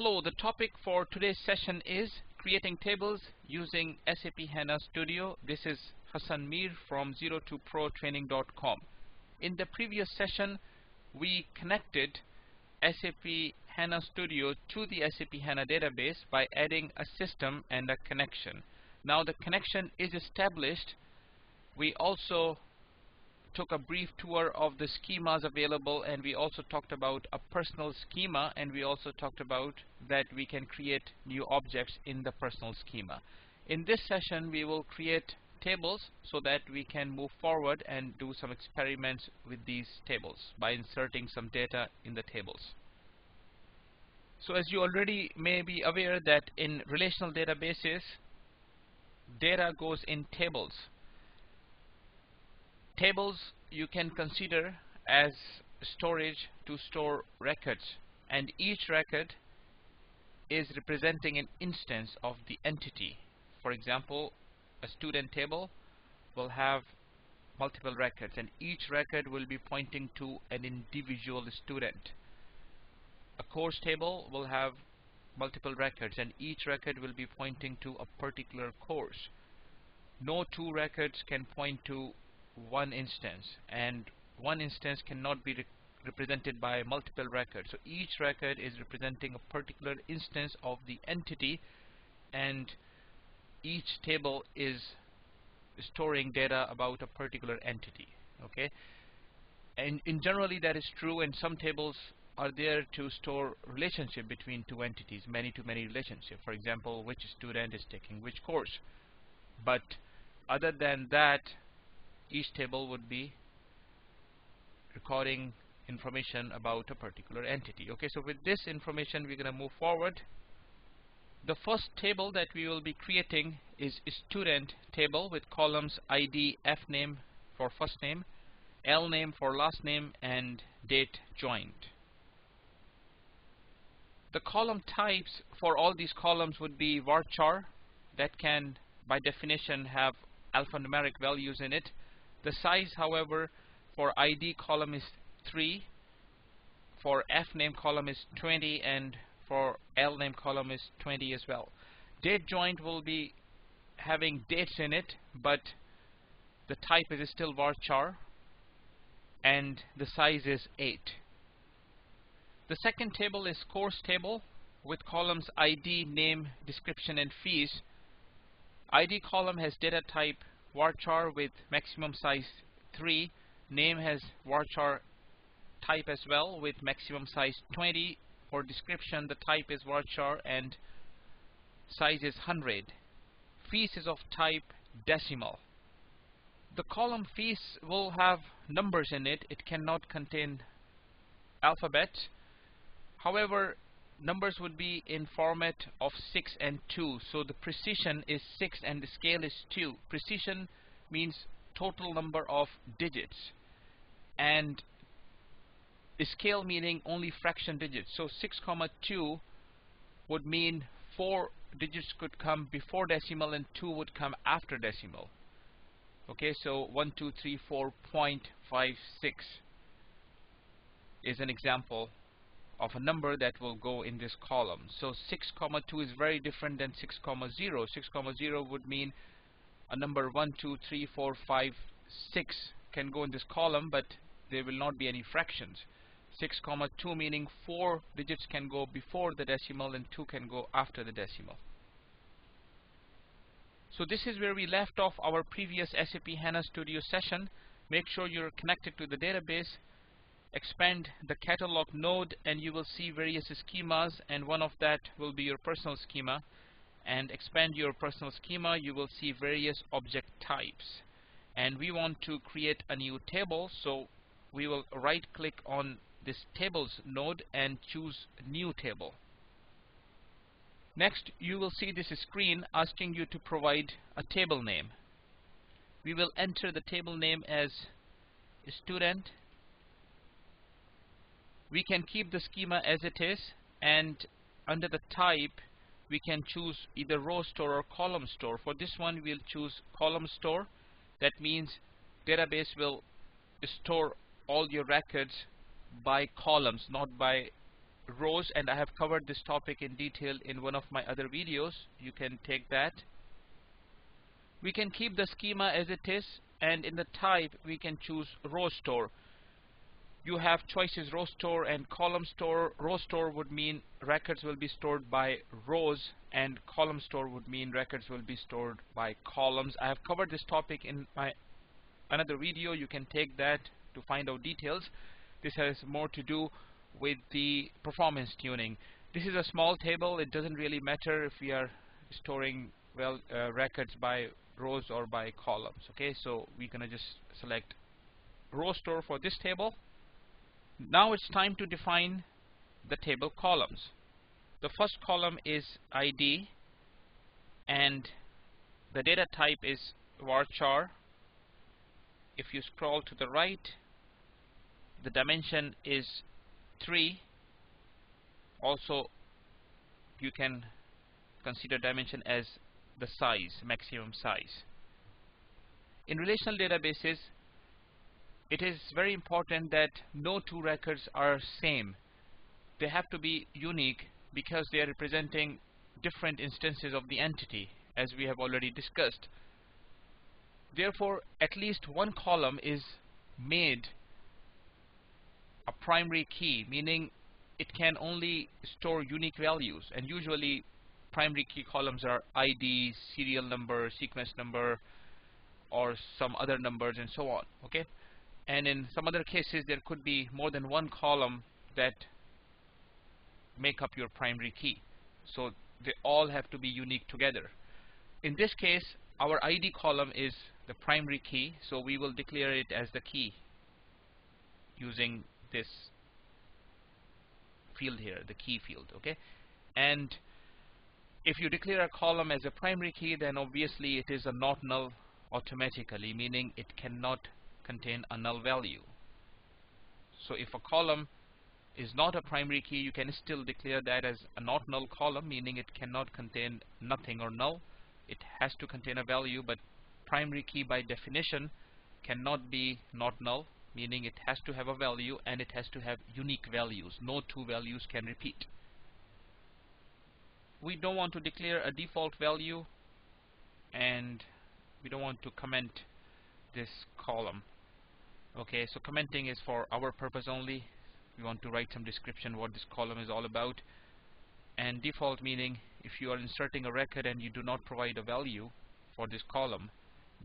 Hello, the topic for today's session is creating tables using SAP HANA Studio. This is Hassan Mir from zerotoprotraining.com. In the previous session, we connected SAP HANA Studio to the SAP HANA database by adding a system and a connection. Now the connection is established. We also took a brief tour of the schemas available and we also talked about a personal schema and we also talked about that we can create new objects in the personal schema. In this session we will create tables so that we can move forward and do some experiments with these tables by inserting some data in the tables. So as you already may be aware that in relational databases data goes in tables tables you can consider as storage to store records and each record is representing an instance of the entity. For example a student table will have multiple records and each record will be pointing to an individual student. A course table will have multiple records and each record will be pointing to a particular course. No two records can point to one instance and one instance cannot be re represented by multiple records. So each record is representing a particular instance of the entity and each table is storing data about a particular entity okay? And in generally that is true and some tables are there to store relationship between two entities many to many relationship for example which student is taking which course? But other than that each table would be recording information about a particular entity. Okay so with this information we're going to move forward. The first table that we will be creating is student table with columns ID F name for first name L name for last name and date joined. The column types for all these columns would be varchar that can by definition have alphanumeric values in it the size, however, for ID column is 3, for F name column is 20, and for L name column is 20 as well. Date joint will be having dates in it, but the type is still varchar, and the size is 8. The second table is course table with columns ID, name, description, and fees. ID column has data type varchar with maximum size 3 name has varchar type as well with maximum size 20 for description the type is varchar and size is 100 fees is of type decimal. The column fees will have numbers in it. It cannot contain alphabet. However numbers would be in format of 6 and 2 so the precision is 6 and the scale is 2 precision means total number of digits. And scale meaning only fraction digits. So 6 comma 2 would mean 4 digits could come before decimal and 2 would come after decimal. Okay so 1 2 3 4.56 is an example of a number that will go in this column. So 6 comma 2 is very different than 6 comma 0. 6 comma 0 would mean a number 1, 2, 3, 4, 5, 6 can go in this column but there will not be any fractions. 6 comma 2 meaning 4 digits can go before the decimal and 2 can go after the decimal. So this is where we left off our previous SAP HANA Studio session. Make sure you're connected to the database expand the catalog node and you will see various schemas and one of that will be your personal schema. And expand your personal schema you will see various object types. And we want to create a new table so we will right click on this tables node and choose new table. Next you will see this screen asking you to provide a table name. We will enter the table name as student we can keep the schema as it is and under the type we can choose either row store or column store. For this one we'll choose column store. That means database will store all your records by columns not by rows. And I have covered this topic in detail in one of my other videos. You can take that. We can keep the schema as it is and in the type we can choose row store you have choices row store and column store. Row store would mean records will be stored by rows and column store would mean records will be stored by columns. I have covered this topic in my another video. You can take that to find out details. This has more to do with the performance tuning. This is a small table. It doesn't really matter if we are storing well uh, records by rows or by columns. Okay so we're gonna just select row store for this table now it's time to define the table columns. The first column is ID and the data type is varchar if you scroll to the right the dimension is 3 also you can consider dimension as the size maximum size. In relational databases it is very important that no two records are same. They have to be unique because they are representing different instances of the entity as we have already discussed. Therefore at least one column is made a primary key meaning it can only store unique values. And usually primary key columns are ID, serial number, sequence number or some other numbers and so on okay and in some other cases there could be more than one column that make up your primary key. So they all have to be unique together. In this case our ID column is the primary key so we will declare it as the key using this field here the key field okay? And if you declare a column as a primary key then obviously it is a not null automatically meaning it cannot contain a null value. So if a column is not a primary key you can still declare that as a not null column meaning it cannot contain nothing or null. It has to contain a value but primary key by definition cannot be not null meaning it has to have a value and it has to have unique values. No two values can repeat. We don't want to declare a default value and we don't want to comment this column okay so commenting is for our purpose only. We want to write some description what this column is all about. And default meaning if you are inserting a record and you do not provide a value for this column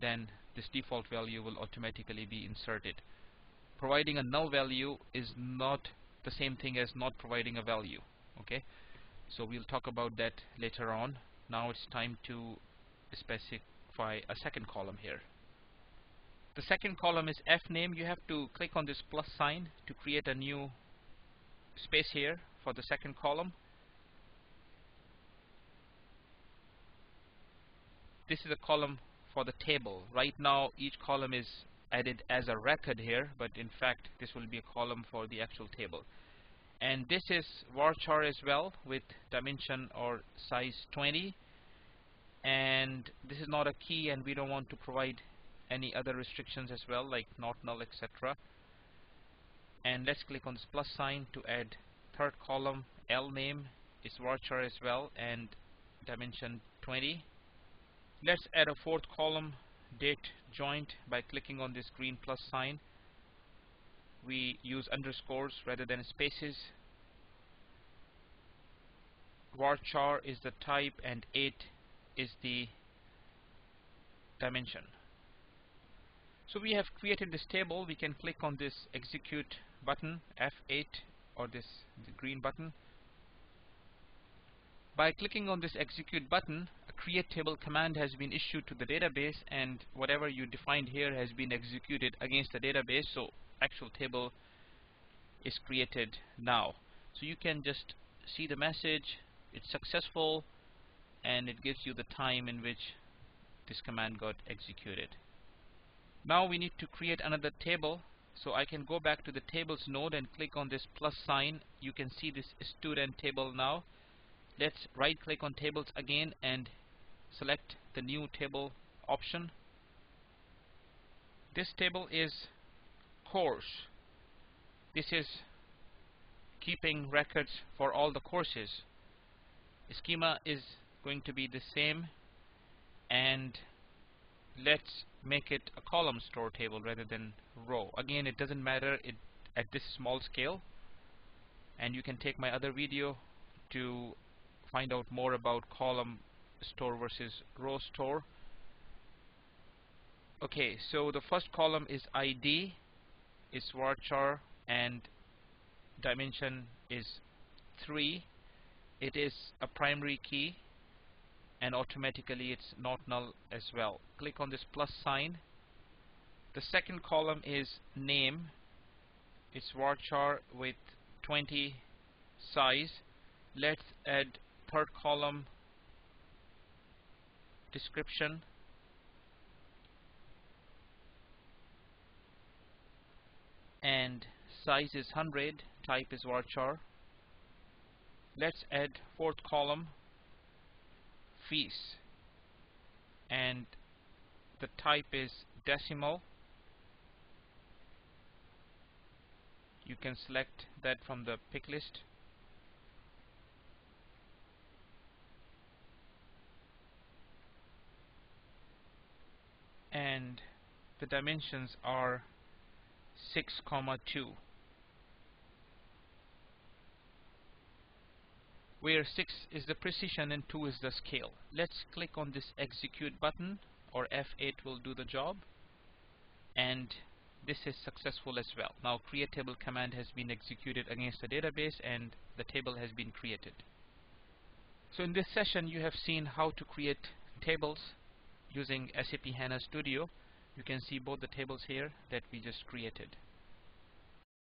then this default value will automatically be inserted. Providing a null value is not the same thing as not providing a value okay? So we'll talk about that later on. Now it's time to specify a second column here the second column is F name. you have to click on this plus sign to create a new space here for the second column. This is a column for the table. Right now each column is added as a record here but in fact this will be a column for the actual table. And this is varchar as well with dimension or size 20 and this is not a key and we don't want to provide any other restrictions as well like not null etc and let's click on this plus sign to add third column L name is varchar as well and dimension 20 let's add a fourth column date joint by clicking on this green plus sign. We use underscores rather than spaces. Varchar is the type and 8 is the dimension so we have created this table. We can click on this execute button F8 or this green button. By clicking on this execute button a create table command has been issued to the database and whatever you defined here has been executed against the database. So actual table is created now. So you can just see the message. It's successful and it gives you the time in which this command got executed now we need to create another table. So I can go back to the tables node and click on this plus sign. You can see this student table now. Let's right click on tables again and select the new table option. This table is course. This is keeping records for all the courses. Schema is going to be the same and let's make it a column store table rather than row. Again it doesn't matter it at this small scale. And you can take my other video to find out more about column store versus row store. Okay so the first column is ID is varchar and dimension is 3 it is a primary key and automatically it's not null as well. Click on this plus sign. The second column is name. It's varchar with 20 size. Let's add third column description. And size is 100 type is varchar. Let's add fourth column fees and the type is decimal. You can select that from the pick list. And the dimensions are 6 comma 2 where 6 is the precision and 2 is the scale. Let's click on this execute button or F8 will do the job. And this is successful as well. Now create table command has been executed against the database and the table has been created. So in this session you have seen how to create tables using SAP HANA Studio. You can see both the tables here that we just created